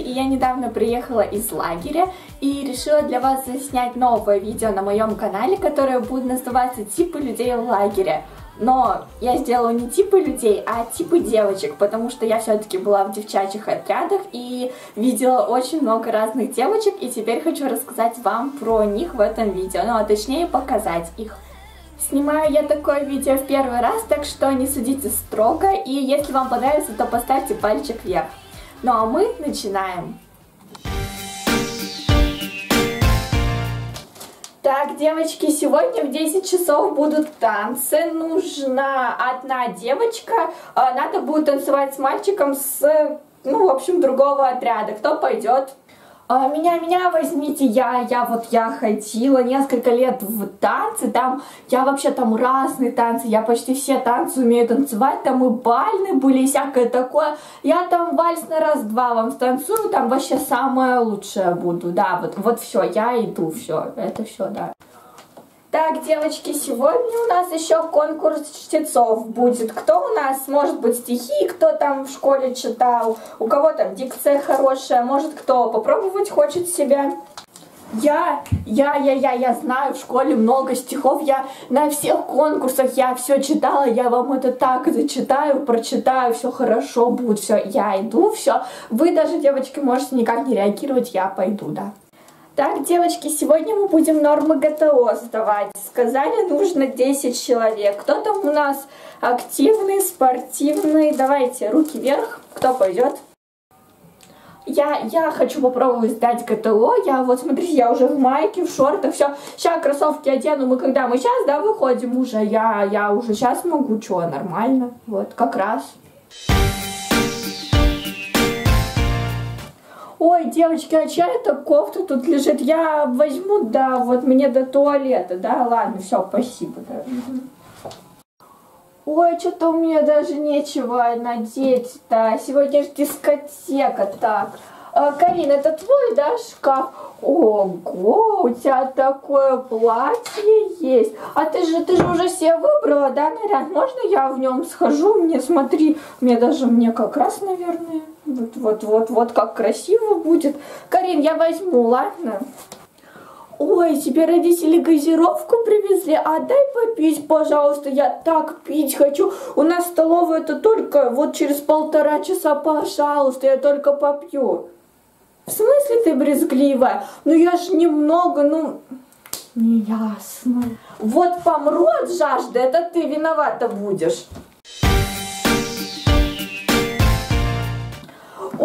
и я недавно приехала из лагеря и решила для вас заснять новое видео на моем канале, которое будет называться «Типы людей в лагере». Но я сделала не типы людей, а типы девочек, потому что я все-таки была в девчачьих отрядах и видела очень много разных девочек, и теперь хочу рассказать вам про них в этом видео, ну а точнее показать их. Снимаю я такое видео в первый раз, так что не судите строго, и если вам понравится, то поставьте пальчик вверх. Ну а мы начинаем. Так, девочки, сегодня в 10 часов будут танцы. Нужна одна девочка. А, надо будет танцевать с мальчиком с, ну, в общем, другого отряда. Кто пойдет? А, меня, меня возьмите, я, я вот, я ходила несколько лет в танцы, там, я вообще там разные танцы, я почти все танцы умею танцевать, там и бальные были, и всякое такое, я там вальс на раз-два вам станцую, там вообще самое лучшее буду, да, вот, вот все, я иду, все, это все, да. Так, девочки, сегодня у нас еще конкурс чтецов будет. Кто у нас, может быть, стихи, кто там в школе читал, у кого там дикция хорошая, может, кто попробовать хочет себя. Я, я, я, я, я знаю в школе много стихов, я на всех конкурсах, я все читала, я вам это так зачитаю, прочитаю, все хорошо будет, все, я иду, все. Вы даже, девочки, можете никак не реагировать, я пойду, да. Так, девочки, сегодня мы будем нормы ГТО сдавать. Сказали, нужно 10 человек. Кто там у нас активный, спортивный? Давайте, руки вверх. Кто пойдет? Я, я хочу попробовать сдать ГТО. Я вот, смотрите, я уже в майке, в шортах, все. Сейчас кроссовки одену. Мы когда мы сейчас, да, выходим уже. Я, я уже сейчас могу, что, нормально. Вот, как раз. Ой, девочки, а чья эта кофта тут лежит? Я возьму, да, вот мне до туалета, да, ладно, все, спасибо, да. Ой, что-то у меня даже нечего надеть-то. Сегодня же дискотека, так. А, Карин, это твой, да, шкаф? Ого, у тебя такое платье есть. А ты же, ты же уже себе выбрала, да, наряд? Можно я в нем схожу? Мне, смотри, мне даже, мне как раз, наверное, вот, вот, вот, вот как красиво будет. Карин, я возьму, ладно? Ой, тебе родители газировку привезли, а дай попить, пожалуйста, я так пить хочу. У нас столовая это только вот через полтора часа, пожалуйста, я только попью. В смысле ты брезгливая? Ну я ж немного, ну... Неясно. Вот помру от жажды, это ты виновата будешь.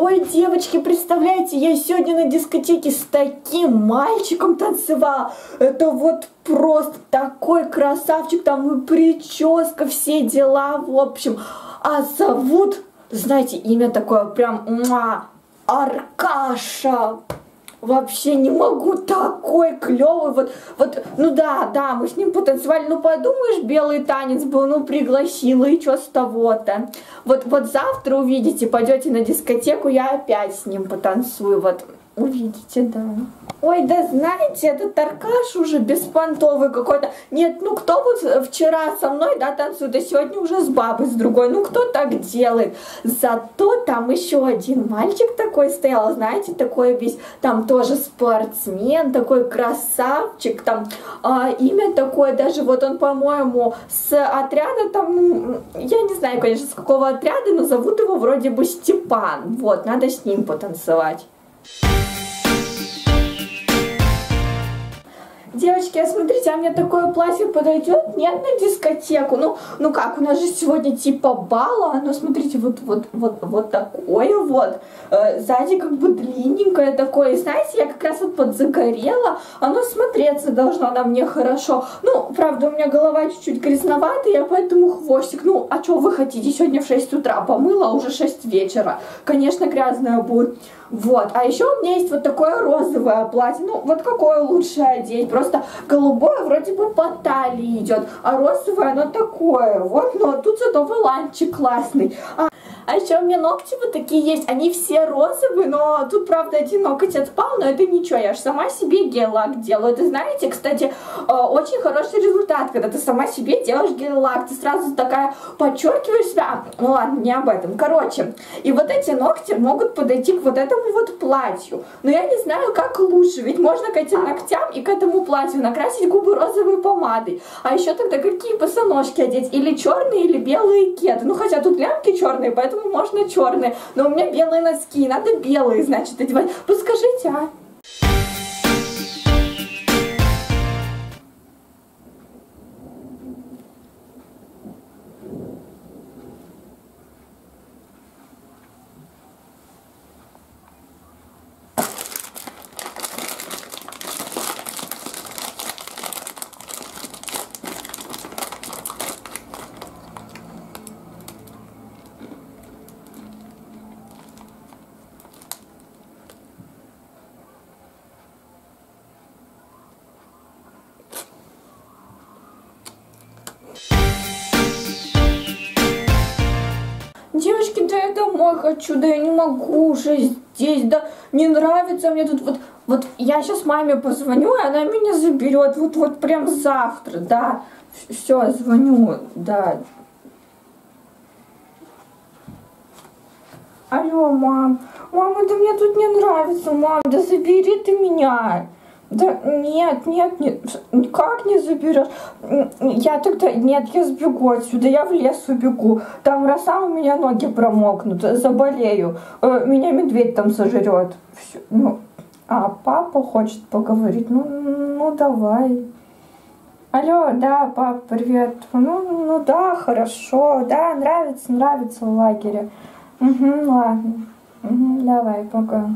Ой, девочки, представляете, я сегодня на дискотеке с таким мальчиком танцевала. Это вот просто такой красавчик, там и прическа, все дела, в общем. А зовут, знаете, имя такое прям, муа, Аркаша вообще не могу, такой клевый, вот, вот, ну да, да, мы с ним потанцевали, ну подумаешь, белый танец был, ну пригласила, и что с того-то. Вот, вот завтра увидите, пойдете на дискотеку, я опять с ним потанцую, вот, увидите, да. Ой, да знаете, этот Таркаш уже беспонтовый какой-то. Нет, ну кто вот вчера со мной, да, танцует, а сегодня уже с бабой, с другой. Ну кто так делает? Зато там еще один мальчик такой стоял, знаете, такой весь, там тоже спортсмен, такой красавчик, там а, имя такое, даже вот он, по-моему, с отряда там, я не знаю, конечно, с какого отряда, но зовут его вроде бы Степан. Вот, надо с ним потанцевать. Девочки, а смотрите, а мне такое платье подойдет? Нет, на дискотеку. Ну, ну как, у нас же сегодня типа бала. Оно, смотрите, вот, вот, вот, вот такое вот. Э, сзади как бы длинненькое такое. Знаете, я как раз вот подзагорела. Оно смотреться должно на мне хорошо. Ну, правда, у меня голова чуть-чуть грязноватая, поэтому хвостик. Ну, а что вы хотите? Сегодня в 6 утра помыла, а уже 6 вечера. Конечно, грязная будет. Вот. А еще у меня есть вот такое розовое платье. Ну, вот какое лучше одеть? Просто голубое вроде бы по талии идет, а розовое оно такое. Вот, но тут зато валанчик классный. А, А еще у меня ногти вот такие есть, они все розовые, но тут, правда, один ноготь отпал, но это ничего, я же сама себе гель-лак делаю. Это, знаете, кстати, э, очень хороший результат, когда ты сама себе делаешь гель-лак, ты сразу такая подчеркиваешь себя. Ну ладно, не об этом. Короче, и вот эти ногти могут подойти к вот этому вот платью. Но я не знаю, как лучше, ведь можно к этим ногтям и к этому платью накрасить губы розовой помадой. А еще тогда какие босоножки одеть? Или черные, или белые кеды. Ну, хотя тут лямки черные, поэтому можно черные. Но у меня белые носки, надо белые, значит, одевать. Подскажите, а? Домой хочу, да я не могу уже здесь, да не нравится мне тут. Вот, вот я сейчас маме позвоню, и она меня заберет. Вот, вот прям завтра, да, все, звоню, да. Алло, мам, мама, да мне тут не нравится, мам, да забери ты меня. Да нет, нет, нет, никак не заберешь. Я тогда, нет, я сбегу отсюда, я в лес убегу. Там роса у меня ноги промокнут, заболею. Э, меня медведь там сожрет. Все, ну, а папа хочет поговорить, ну, ну давай. Алло, да, пап, привет. Ну, ну да, хорошо, да, нравится, нравится в лагере. Угу, ладно. Угу, давай, пока.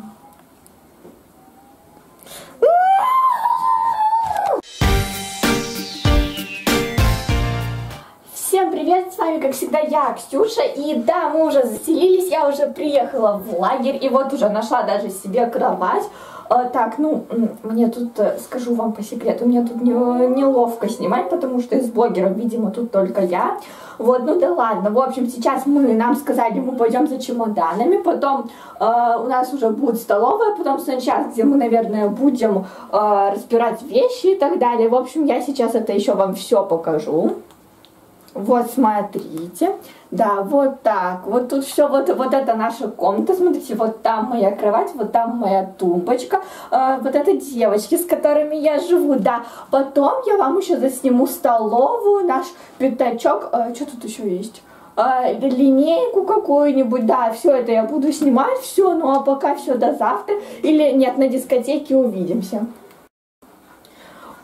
Всегда я, Ксюша, и да, мы уже заселились, я уже приехала в лагерь, и вот уже нашла даже себе кровать. А, так, ну, мне тут, э, скажу вам по секрету, мне тут не, неловко снимать, потому что из блогеров, видимо, тут только я. Вот, ну да ладно, в общем, сейчас мы, нам сказали, мы пойдем за чемоданами, потом э, у нас уже будет столовая, потом сейчас, где мы, наверное, будем э, разбирать вещи и так далее. В общем, я сейчас это еще вам все покажу. Вот, смотрите. Да, вот так. Вот тут все, вот, вот это наша комната. Смотрите, вот там моя кровать, вот там моя тумбочка. Э, вот это девочки, с которыми я живу, да. Потом я вам еще засниму столовую, наш пятачок. Э, что тут еще есть? Э, линейку какую-нибудь, да, все это я буду снимать, все, ну а пока все до завтра. Или нет, на дискотеке увидимся.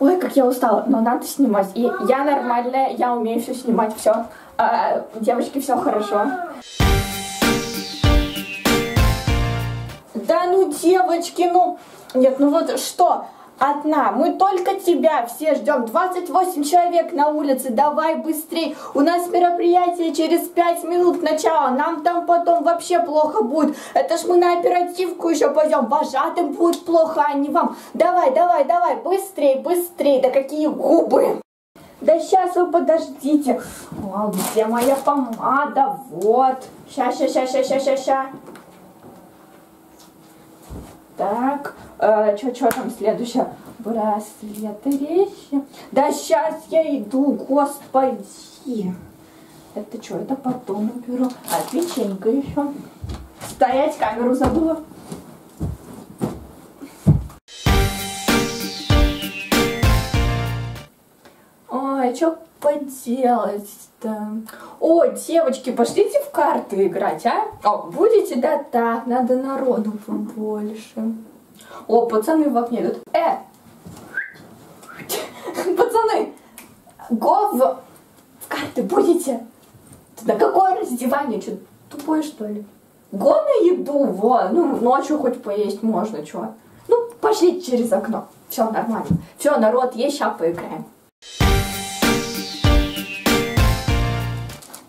Ой, как я устала, но надо снимать. И я нормальная, я умею все снимать, все. А, девочки, все хорошо. Да ну, девочки, ну... Нет, ну вот что? Одна. Мы только тебя все ждем. 28 человек на улице. Давай быстрей. У нас мероприятие через 5 минут начала. Нам там потом вообще плохо будет. Это ж мы на оперативку еще пойдем. Вожатым будет плохо, а не вам. Давай, давай, давай. Быстрей, быстрей. Да какие губы. Да сейчас вы подождите. О, где моя помада? Вот. Ща, ща, ща, ща, ща, ща, ща. Так, э, что там следующее? Браслеты, вещи. Да сейчас я иду, господи. Это что, это потом уберу. А, печенька еще. Стоять, камеру забыла. Ой, что поделать-то? О, девочки, пошлите в карты играть, а? О, будете? Да так, надо народу побольше. О, пацаны в окне идут. Э! Пацаны! Го в... в карты будете? На какое раздевание? Что, тупое что ли? Го на еду, во, ну ночью хоть поесть можно, что? Ну, пошли через окно. Все нормально. Все, народ, есть, сейчас поиграем.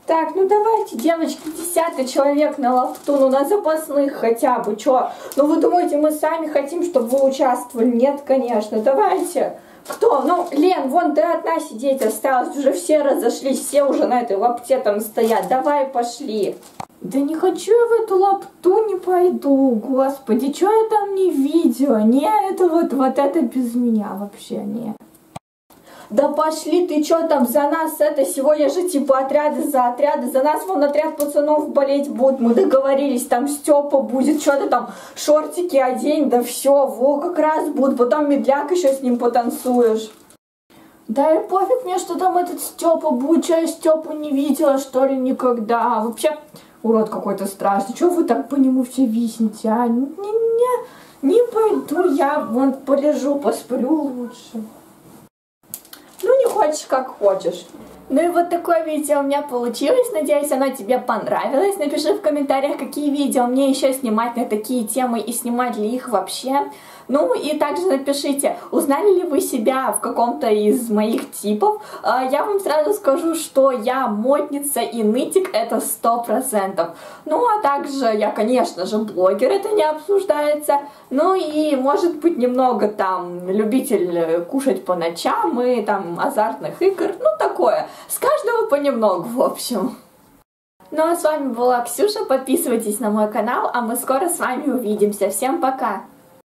Так, ну давайте, девочки, десятый человек на лафту, ну на запасных хотя бы, чё? Ну вы думаете, мы сами хотим, чтобы вы участвовали? Нет, конечно, давайте. Кто? Ну, Лен, вон ты одна сидеть осталась, уже все разошлись, все уже на этой лапте там стоят. Давай, пошли. Да не хочу я в эту лапту, не пойду, господи, что я там не видела? Не, это вот, вот это без меня вообще, не. Да пошли, ты что там за нас, это сегодня же типа отряды за отряды, за нас вон отряд пацанов болеть будет, мы договорились, там Степа будет, что ты там, шортики одень, да все, во, как раз будет, потом медляк еще с ним потанцуешь. Да и пофиг мне, что там этот Степа будет, я Степу не видела, что ли, никогда. Вообще, урод какой-то страшный, что вы так по нему все висните, а? Не-не, не пойду, я вон полежу, посплю лучше. Хочешь, как хочешь. Ну и вот такое видео у меня получилось. Надеюсь, оно тебе понравилось. Напиши в комментариях, какие видео мне еще снимать на такие темы и снимать ли их вообще. Ну и также напишите, узнали ли вы себя в каком-то из моих типов. А, я вам сразу скажу, что я модница и нытик это сто процентов. Ну а также я, конечно же, блогер, это не обсуждается. Ну и может быть немного там любитель кушать по ночам и там азартных игр, ну такое. С каждого понемногу, в общем. Ну а с вами была Ксюша, подписывайтесь на мой канал, а мы скоро с вами увидимся. Всем пока!